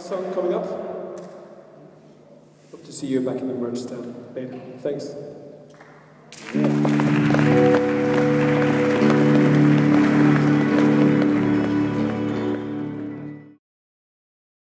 Last song coming up. Hope to see you back in the merch stand later. Thanks.